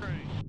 Henry.